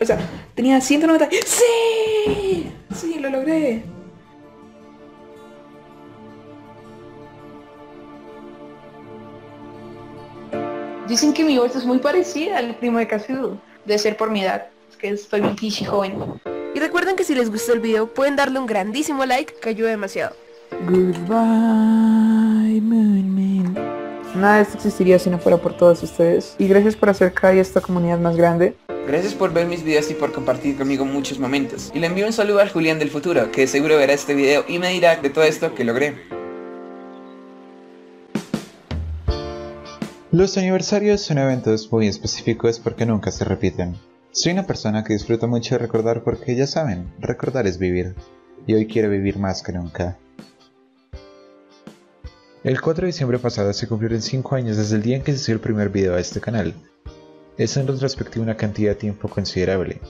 O sea, tenía 190. ¡Sí! Sí, lo logré. Dicen que mi voz es muy parecida al primo de Casidu. De ser por mi edad. Es que estoy muy pichi joven. Y recuerden que si les gustó el video pueden darle un grandísimo like que ayuda demasiado. Goodbye, Moon Man. Nada de esto existiría si no fuera por todos ustedes. Y gracias por hacer cada día esta comunidad más grande. Gracias por ver mis videos y por compartir conmigo muchos momentos. Y le envío un saludo al Julián del futuro, que seguro verá este video y me dirá de todo esto que logré. Los aniversarios son eventos muy específicos porque nunca se repiten. Soy una persona que disfruta mucho de recordar porque ya saben, recordar es vivir. Y hoy quiero vivir más que nunca. El 4 de diciembre pasado se cumplieron 5 años desde el día en que se hizo el primer video a este canal. Es en retrospectiva una cantidad de tiempo considerable.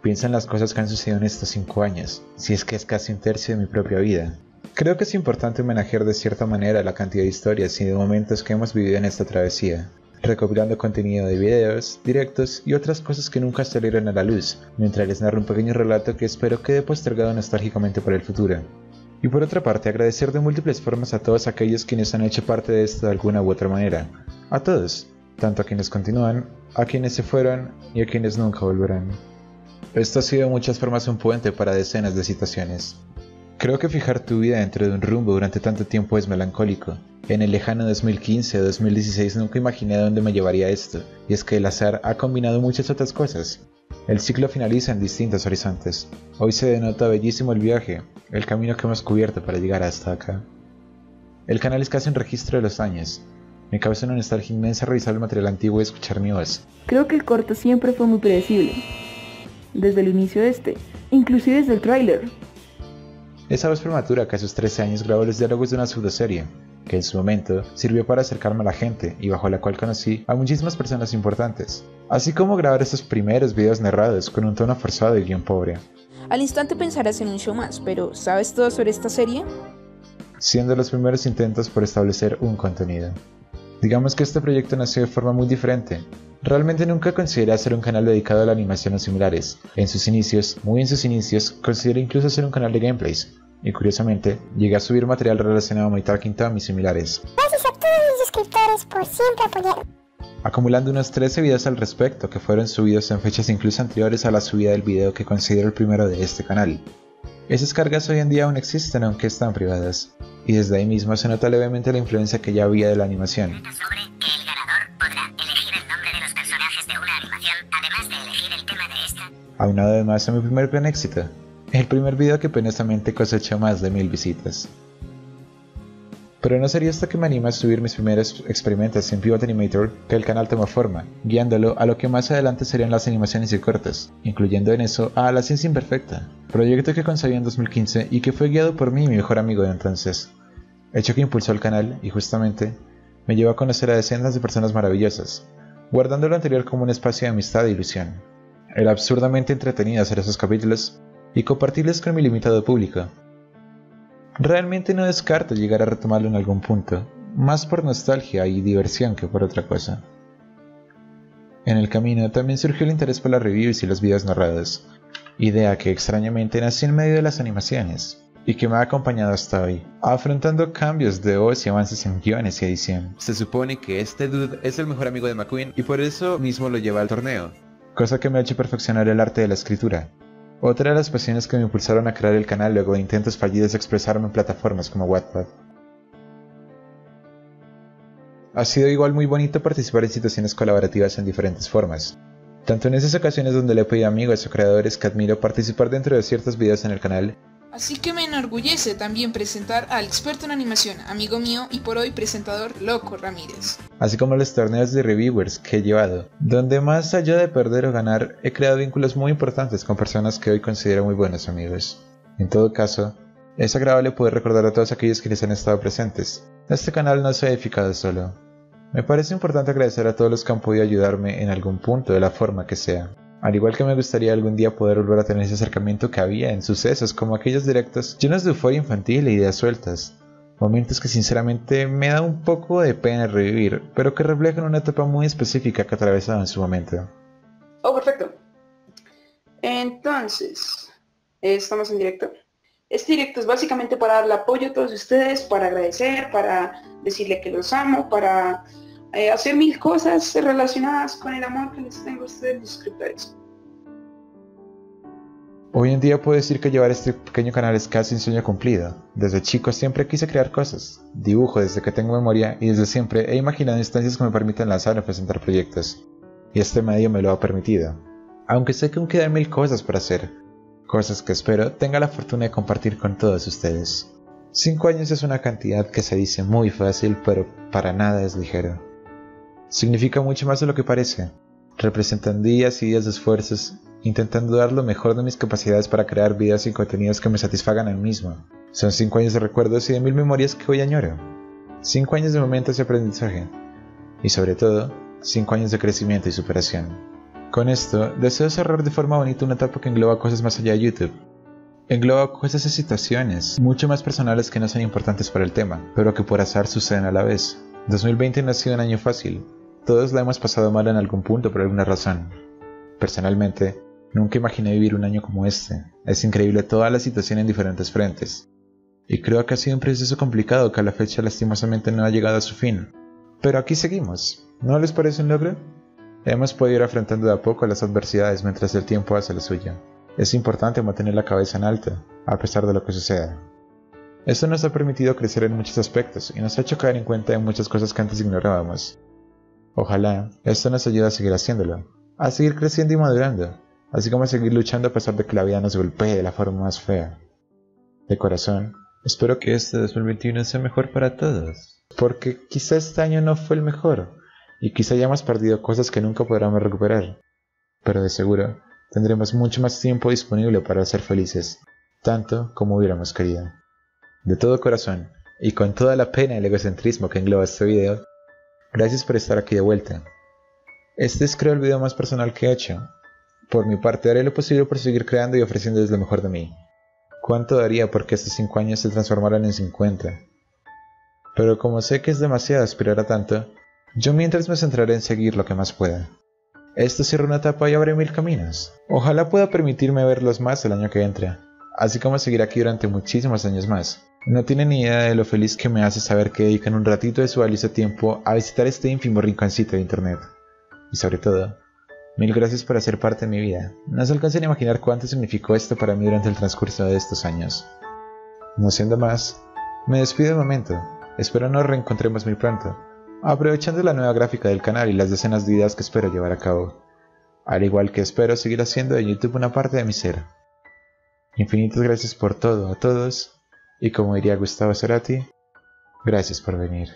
Piensa en las cosas que han sucedido en estos 5 años, si es que es casi un tercio de mi propia vida. Creo que es importante homenajear de cierta manera la cantidad de historias y de momentos que hemos vivido en esta travesía, recopilando contenido de videos, directos y otras cosas que nunca salieron a la luz, mientras les narro un pequeño relato que espero quede postergado nostálgicamente para el futuro. Y por otra parte, agradecer de múltiples formas a todos aquellos quienes han hecho parte de esto de alguna u otra manera. A todos, tanto a quienes continúan, a quienes se fueron y a quienes nunca volverán. Esto ha sido de muchas formas un puente para decenas de situaciones. Creo que fijar tu vida dentro de un rumbo durante tanto tiempo es melancólico. En el lejano 2015 o 2016 nunca imaginé a dónde me llevaría esto, y es que el azar ha combinado muchas otras cosas. El ciclo finaliza en distintos horizontes. Hoy se denota bellísimo el viaje, el camino que hemos cubierto para llegar hasta acá. El canal es casi un registro de los años. Me causa una nostalgia inmensa revisar el material antiguo y escuchar mi voz. Creo que el corto siempre fue muy predecible. Desde el inicio de este, inclusive desde el tráiler. Esa voz prematura que a sus 13 años grabó los diálogos de una pseudoserie, que en su momento sirvió para acercarme a la gente y bajo la cual conocí a muchísimas personas importantes, así como grabar esos primeros videos narrados con un tono forzado y guion pobre. Al instante pensarás en un show más, pero ¿sabes todo sobre esta serie? Siendo los primeros intentos por establecer un contenido. Digamos que este proyecto nació de forma muy diferente. Realmente nunca consideré hacer un canal dedicado a la animación o similares. En sus inicios, muy en sus inicios, consideré incluso hacer un canal de gameplays. Y curiosamente, llegué a subir material relacionado a My Talking Tom y similares. Gracias a todos mis suscriptores por siempre apoyar. Acumulando unos 13 videos al respecto que fueron subidos en fechas incluso anteriores a la subida del video que considero el primero de este canal. Esas cargas hoy en día aún existen aunque están privadas, y desde ahí mismo se nota levemente la influencia que ya había de la animación. Sobre que el ganador podrá elegir el nombre de los personajes de una animación, además de elegir el tema de esta. Aunado además a mi primer gran éxito, el primer video que penosamente cosechó más de mil visitas. Pero no sería hasta que me anima a subir mis primeros experimentos en Pivot Animator que el canal tomó forma, guiándolo a lo que más adelante serían las animaciones y cortes, incluyendo en eso a La Ciencia Imperfecta, proyecto que concebí en 2015 y que fue guiado por mí y mi mejor amigo de entonces, hecho que impulsó el canal y justamente me llevó a conocer a decenas de personas maravillosas, guardando lo anterior como un espacio de amistad e ilusión. Era absurdamente entretenido hacer esos capítulos y compartirles con mi limitado público, Realmente no descarto llegar a retomarlo en algún punto, más por nostalgia y diversión que por otra cosa. En el camino también surgió el interés por las reviews y los videos narrados, idea que extrañamente nació en medio de las animaciones y que me ha acompañado hasta hoy, afrontando cambios de voz y avances en guiones y edición. Se supone que este dude es el mejor amigo de McQueen y por eso mismo lo lleva al torneo. Cosa que me ha hecho perfeccionar el arte de la escritura, otra de las pasiones que me impulsaron a crear el canal luego de intentos fallidos de expresarme en plataformas como Wattpad. Ha sido igual muy bonito participar en situaciones colaborativas en diferentes formas, tanto en esas ocasiones donde le he pedido a amigos o creadores que admiro participar dentro de ciertos videos en el canal, Así que me enorgullece también presentar al experto en animación, amigo mío y por hoy presentador Loco Ramírez. así como los torneos de reviewers que he llevado, donde más allá de perder o ganar, he creado vínculos muy importantes con personas que hoy considero muy buenos amigos. En todo caso, es agradable poder recordar a todos aquellos que les han estado presentes. Este canal no se ha edificado solo. Me parece importante agradecer a todos los que han podido ayudarme en algún punto de la forma que sea. Al igual que me gustaría algún día poder volver a tener ese acercamiento que había en sucesos como aquellos directos llenos de euforia infantil e ideas sueltas. Momentos que sinceramente me da un poco de pena revivir, pero que reflejan una etapa muy específica que atravesaba en su momento. Oh, perfecto. Entonces, estamos en directo. Este directo es básicamente para darle apoyo a todos ustedes, para agradecer, para decirle que los amo, para eh, hacer mil cosas relacionadas con el amor que les tengo a ustedes, los. Hoy en día puedo decir que llevar este pequeño canal es casi un sueño cumplido. Desde chico siempre quise crear cosas, dibujo desde que tengo memoria y desde siempre he imaginado instancias que me permitan lanzar o presentar proyectos. Y este medio me lo ha permitido. Aunque sé que aún quedan mil cosas por hacer, cosas que espero tenga la fortuna de compartir con todos ustedes. Cinco años es una cantidad que se dice muy fácil, pero para nada es ligero. Significa mucho más de lo que parece. Representan días y días de esfuerzos, intentando dar lo mejor de mis capacidades para crear videos y contenidos que me satisfagan a mí mismo. Son cinco años de recuerdos y de mil memorias que hoy añoro. Cinco años de momentos de aprendizaje. Y sobre todo, cinco años de crecimiento y superación. Con esto, deseo cerrar de forma bonita una etapa que engloba cosas más allá de YouTube. Engloba cosas y situaciones mucho más personales que no son importantes para el tema, pero que por azar suceden a la vez. 2020 no ha sido un año fácil. Todos la hemos pasado mal en algún punto por alguna razón. Personalmente, nunca imaginé vivir un año como este. Es increíble toda la situación en diferentes frentes. Y creo que ha sido un proceso complicado que a la fecha lastimosamente no ha llegado a su fin. Pero aquí seguimos. ¿No les parece un logro? Hemos podido ir afrontando de a poco las adversidades mientras el tiempo hace lo suyo. Es importante mantener la cabeza en alto, a pesar de lo que suceda. Esto nos ha permitido crecer en muchos aspectos y nos ha hecho caer en cuenta de muchas cosas que antes ignorábamos. Ojalá. Esto nos ayude a seguir haciéndolo, a seguir creciendo y madurando, así como a seguir luchando a pesar de que la vida nos golpee de la forma más fea. De corazón, espero que este 2021 sea mejor para todos, porque quizá este año no fue el mejor, y quizá hayamos perdido cosas que nunca podremos recuperar, pero de seguro tendremos mucho más tiempo disponible para ser felices, tanto como hubiéramos querido. De todo corazón, y con toda la pena y el egocentrismo que engloba este video, gracias por estar aquí de vuelta. Este es creo el video más personal que he hecho. Por mi parte haré lo posible por seguir creando y ofreciéndoles lo mejor de mí. ¿Cuánto daría porque estos 5 años se transformaran en 50? Pero como sé que es demasiado aspirar a tanto, yo mientras me centraré en seguir lo que más pueda. Esto cierra una etapa y abre mil caminos. Ojalá pueda permitirme verlos más el año que entra, así como seguir aquí durante muchísimos años más. No tienen ni idea de lo feliz que me hace saber que dedican un ratito de su valioso tiempo a visitar este ínfimo rinconcito de internet. Y sobre todo, mil gracias por hacer parte de mi vida. No se alcanzan a imaginar cuánto significó esto para mí durante el transcurso de estos años. No siendo más, me despido de momento. Espero nos reencontremos muy pronto aprovechando la nueva gráfica del canal y las decenas de ideas que espero llevar a cabo, al igual que espero seguir haciendo de YouTube una parte de mi ser. Infinitas gracias por todo a todos, y como diría Gustavo Cerati, gracias por venir.